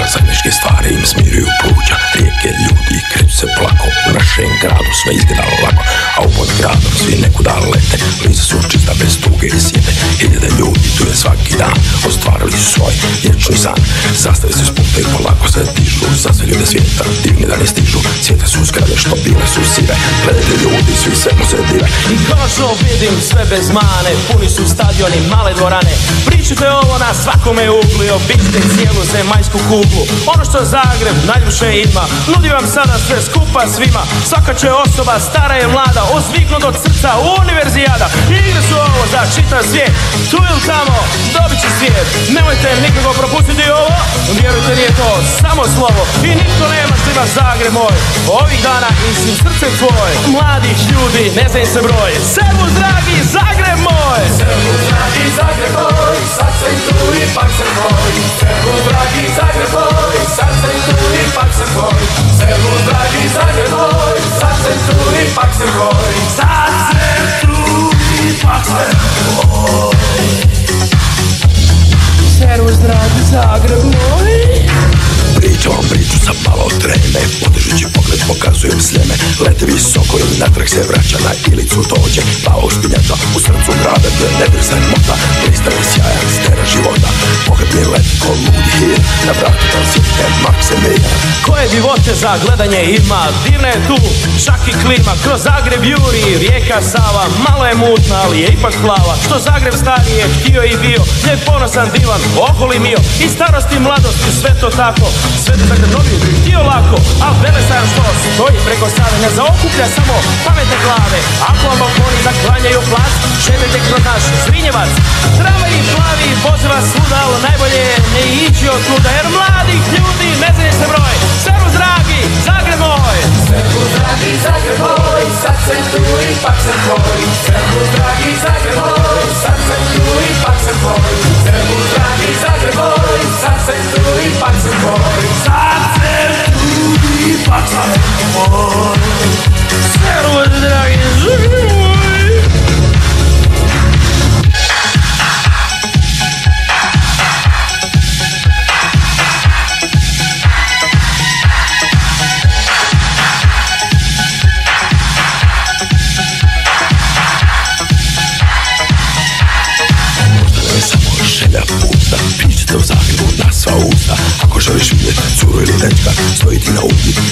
pluća Zajedničke stvari im smiruju pluća. Rijeke ljudi kreću se plako U našem gradu sve izgleda lako A u pod gradom svi nekuda lete. Lice su čista bez tuge i sjete. Hiljade ljudi tu je svaki dan. Ostvarili su svoj vječni san. Zastave se spuštaju polako se dižu. Za sve ljude svijeta divni da stižu. Svijete su zgrade što konačno vidim sve bez mane Puni su stadioni, male dvorane. Pričite ovo na svakome uglu I cijelu zemaljsku kuglu. Ono što Zagreb najljepše ima. Nudi vam sada sve skupa svima. Svaka će osoba, stara i mlada Ozviknut od srca univerzijada. Igre su ovo za čitav svijet. Tu ili tamo, dobit će svijet. Nemojte nikako propustiti ovo. Vjerujte nije to samo slovo. I nitko nema svima Zagreb moj. Ovih dana istim srcem tvoj Mladih ljudi, ne znam se broj. Servus dragi Zagreb moj. Servus dragi Zagreb moj, sad sam tu i pak sam tvoj Servus dragi Zagreb moj, sad sam tu i pak sam tvoj Servus dragi Zagreb moj, sad sam tu i pak visoko i natrag se vraća Na ilicu dođe pa uspinjača U srcu grada ne drsan mota. Pristani sjajan stera života Pohrbni let ko ludi hir. Na vratu transite Maksimir Koje divote za gledanje ima? Divna je tu, čak i klima. Kroz Zagreb juri, rijeka Sava. Malo je mutna, ali je ipak plava Što Zagreb stari je htio i bio Lijep ponosan divan, okoli mio. I starost i mladost, sve to tako. Sve to Zagreb htio lako A velesajan zaokuplja samo pametne glave. Ako vam balkoni zaklanjaju plac Šedajte kroz naš Zrinjevac. Trava i plavi, poziva svuda Ali najbolje je ne ići od tuda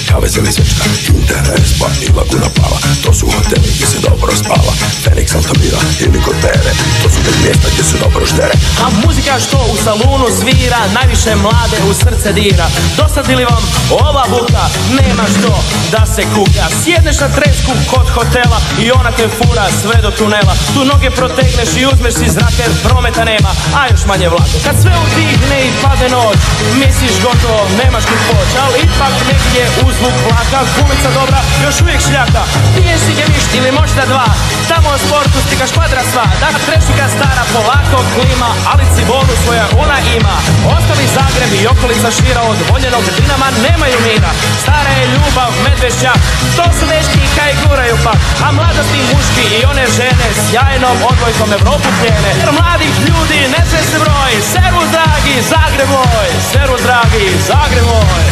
kave ili svečka Interes pa i Laguna Pala To su hoteli gdje se dobro spava Fenix, Altamira ili kod Pere To su mjesta gdje se dobro ždere. A muzika što u salunu svira Najviše mlade u srce dira. Dosadi li vam ova buka Nema što da se kuka Sjedneš na tresku kod hotela I ona te fura sve do tunela. Tu noge protegneš i uzmeš si zrak prometa nema, a još manje vlaka Kad sve utihne i pade noć Misliš gotovo, nemaš kud poć Ali ipak negdje uz zvuk vlaka Kumica dobra, još uvijek šljaka. Piješ si gemišt ili možda dva. Tamo o sportu stikaš kvadra sva. Da trešika stara polako klima Ali cibolu svoja ona ima. Ostali Zagreb i okolica šira Od voljenog dinama nemaju mira. Stara je ljubav, medvešća To su dečki kaj guraju pak. A mladosti muški i one žene Sjajnom odbojkom Evropu pljene. Jer mladih ljudi ne sve se broj. Servus dragi, Zagreb moj Servus dragi, Zagreb moj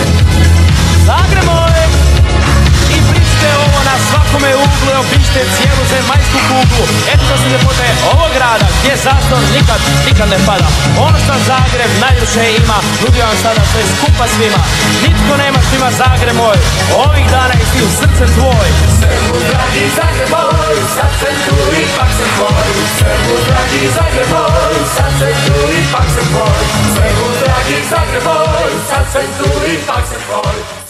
grada Gdje zastor nikad, nikad ne pada. Ono što Zagreb najljepše ima Nudi vam sada sve skupa svima. Nitko nema što ima Zagreb moj. Ovih dana i svim srcem tvoj. Servus dragi Zagreb moj, sad sam tu i pak sam tvoj. Servus dragi Zagreb moj, sad sam tu i pak sam tvoj. Servus dragi Zagreb moj, sad sam tu i pak sam tvoj